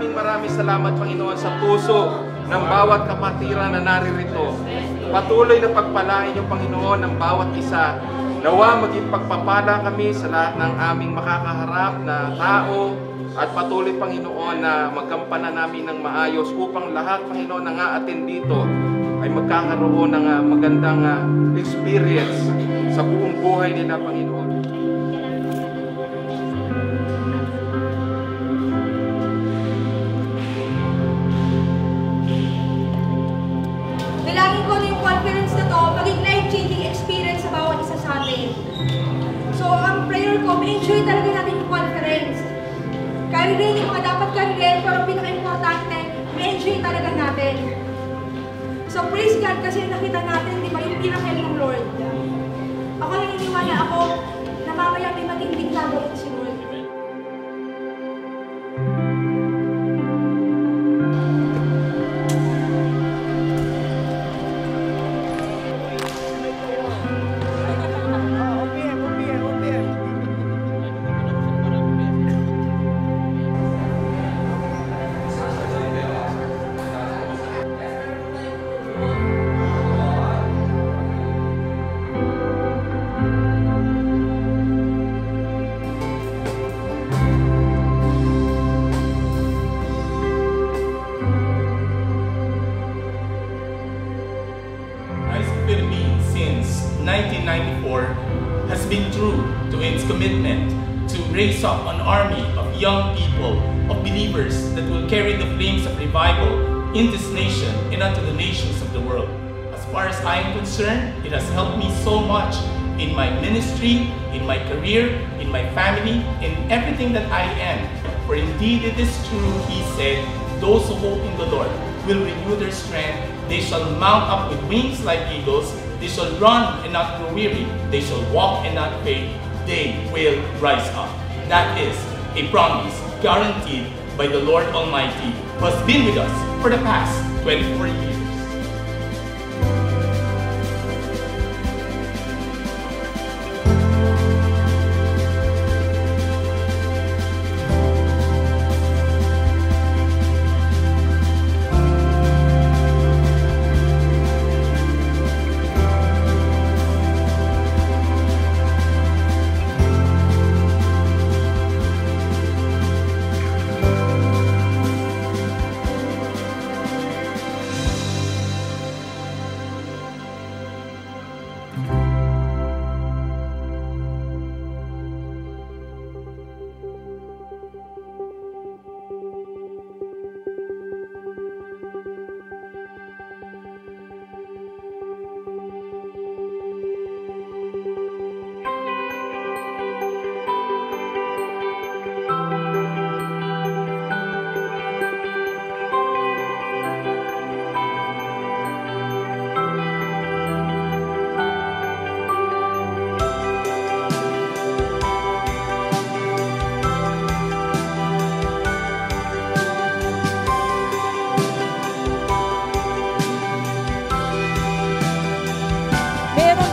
maraming maraming salamat, Panginoon, sa puso ng bawat kapatiran na naririto. Patuloy na pagpalain niyo, Panginoon, ng bawat isa. Nawa maging pagpapala kami sa lahat ng aming makakaharap na tao at patuloy, Panginoon, na magkampanan namin ng maayos upang lahat, Panginoon, na nga-attend dito ay magkakaroon ng uh, magandang uh, experience sa buong buhay nila, Panginoon. Karirin yung mga dapat karirin, pero pinaka-importante, ma-enjoy talaga natin. So, praise God kasi nakita natin, di ba, yung pinakil ng Lord. Ako naniniwala ako na mamaya may matinding gagawin si 1994 has been true to its commitment to raise up an army of young people, of believers that will carry the flames of revival in this nation and unto the nations of the world. As far as I am concerned, it has helped me so much in my ministry, in my career, in my family, in everything that I am. For indeed it is true, he said, those who hope in the Lord will renew their strength. They shall mount up with wings like eagles. They shall run and not grow weary. They shall walk and not faint. They will rise up. That is a promise guaranteed by the Lord Almighty who has been with us for the past 24 years.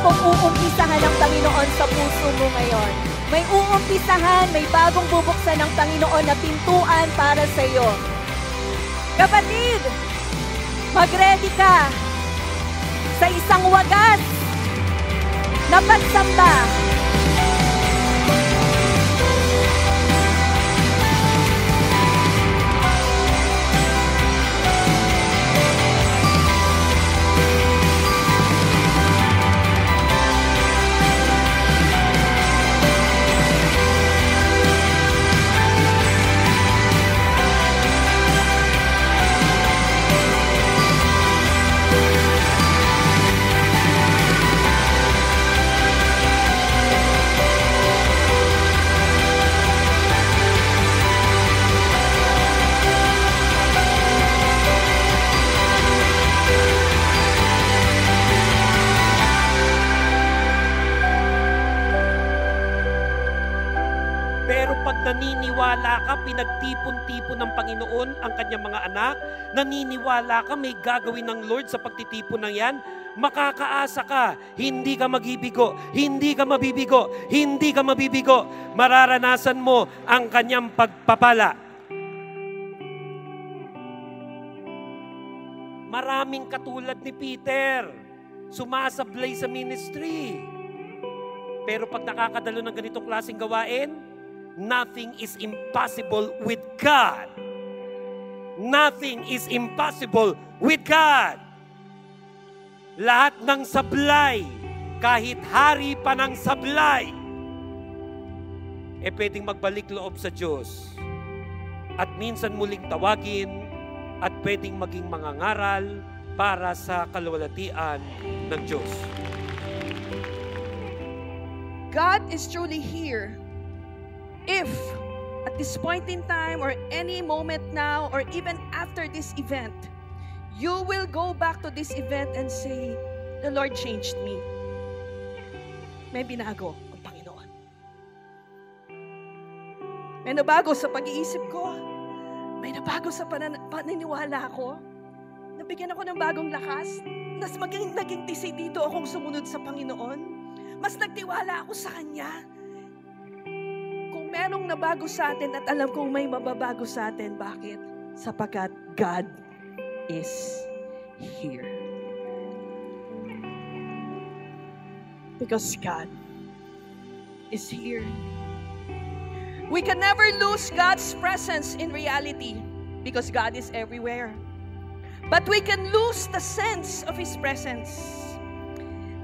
Pong uumpisahan ng Panginoon sa puso mo ngayon. May uumpisahan, may bagong bubuksan ng Panginoon na pintuan para sa iyo. Kapatid, mag-ready ka sa isang wagas na pagsamba. Pero pag naniniwala ka, pinagtipon-tipon ng Panginoon ang kanyang mga anak, naniniwala ka may gagawin ng Lord sa pagtitipon ng yan, makakaasa ka, hindi ka magibigo, hindi ka mabibigo, hindi ka mabibigo, mararanasan mo ang kanyang pagpapala. Maraming katulad ni Peter, sumasablay sa ministry. Pero pag nakakadalo ng ganitong klaseng gawain, nothing is impossible with God. Nothing is impossible with God. Lahat ng sablay, kahit hari pa ng sablay, eh pwedeng magbalik loob sa Diyos. At minsan muling tawagin at pwedeng maging mangangaral para sa kalwalatian ng Diyos. God is truly here. If at this point in time or any moment now or even after this event, you will go back to this event and say, The Lord changed me. May binago ang Panginoon. May nabago sa pag-iisip ko. May nabago sa panan- paniniwala ko. Nabigyan ako ng bagong lakas. Mas maging naging desidido akong sumunod sa Panginoon. Mas nagtiwala ako sa Kanya. Merong nabago sa atin at alam kong may mababago sa atin, bakit? Sapagkat God is here. Because God is here. We can never lose God's presence in reality because God is everywhere. But we can lose the sense of His presence.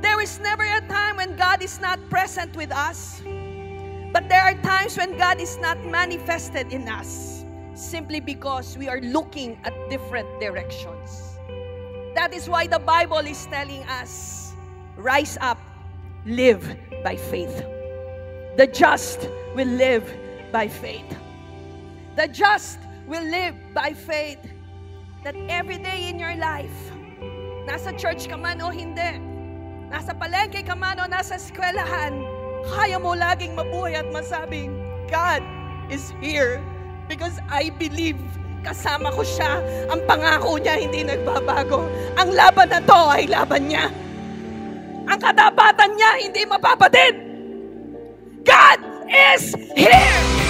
There is never a time when God is not present with us. But there are times when God is not manifested in us simply because we are looking at different directions. That is why the Bible is telling us rise up, live by faith. The just will live by faith. The just will live by faith. That every day in your life, nasa church ka man o hindi, nasa palengke ka man o nasa eskwelahan, kaya mo laging mabuhay at masabing, God is here because I believe kasama ko siya. Ang pangako niya hindi nagbabago. Ang laban na to ay laban niya. Ang katapatan niya hindi mapapatid. God is here!